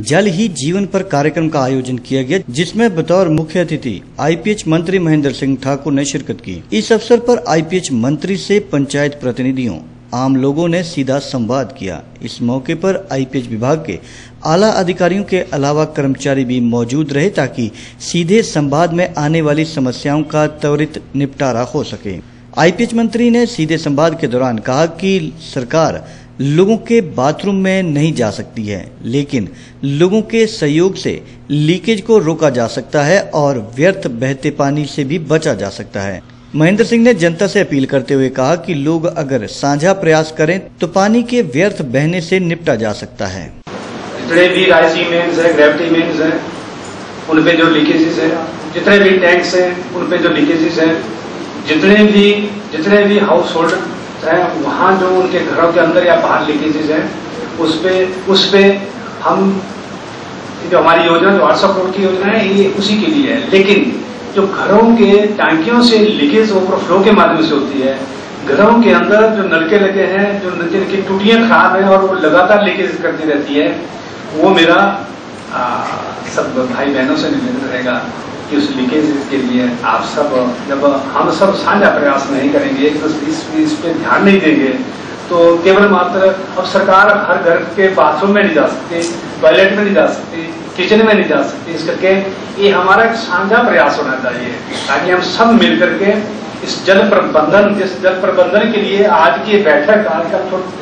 जल ही जीवन पर कार्यक्रम का आयोजन किया गया, जिसमें बतौर मुख्य अतिथि आईपीएच मंत्री महेंद्र सिंह ठाकुर ने शिरकत की। इस अवसर पर आईपीएच मंत्री से पंचायत प्रतिनिधियों, आम लोगों ने सीधा संवाद किया। इस मौके पर आईपीएच विभाग के आला अधिकारियों के अलावा कर्मचारी भी मौजूद रहे ताकि सीधे संवाद में आने वाली समस्याओं का त्वरित निपटारा हो सके। आईपीएच मंत्री ने सीधे संवाद के दौरान कहा कि सरकार लोगों के बाथरूम में नहीं जा सकती है, लेकिन लोगों के सहयोग से लीकेज को रोका जा सकता है और व्यर्थ बहते पानी से भी बचा जा सकता है। महेंद्र सिंह ने जनता से अपील करते हुए कहा कि लोग अगर साझा प्रयास करें तो पानी के व्यर्थ बहने से निपटा जा सकता है। जितने भी राइसी मेन्स है ग्रेविटी मेन्स है, उन पे जो लीकेजेस है, जितने भी टैंक्स हैं उनपे जो लीकेजेस है जितने भी जितने भी हाउस होल्ड है वहाँ जो उनके घरों के अंदर या बाहर लीकेजेज है उस पे उस पे हम जो हमारी योजना जो आठ सौ करोड़ की योजना है ये उसी के लिए है। लेकिन जो घरों के टैंकियों से लीकेज ओवरफ्लो के माध्यम से होती है घरों के अंदर जो नलके लगे हैं जो नलके जिनकी टूटियाँ खराब है और वो लगातार लीकेज करती रहती है वो मेरा आ, सब भाई बहनों से निवेदन रहेगा। कि उस लीकेज के लिए आप सब जब हम सब साझा प्रयास नहीं करेंगे तो इस, इस पे ध्यान नहीं देंगे तो केवल मात्र अब सरकार हर घर के बाथरूम में नहीं जा सकती टॉयलेट में नहीं जा सकती किचन में नहीं जा सकती। इस करके ये हमारा एक साझा प्रयास होना चाहिए ताकि हम सब मिल करके इस जल प्रबंधन इस जल प्रबंधन के लिए आज की बैठक आज का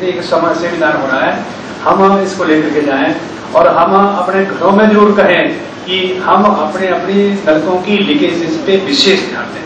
एक समय सेमिनार हो रहा है। हम इसको लेकर के जाएँ और हम अपने घरों में ज़रूर कहें कि हम अपने अपने नलकों की लीकेजेस पे विशेष ध्यान दें।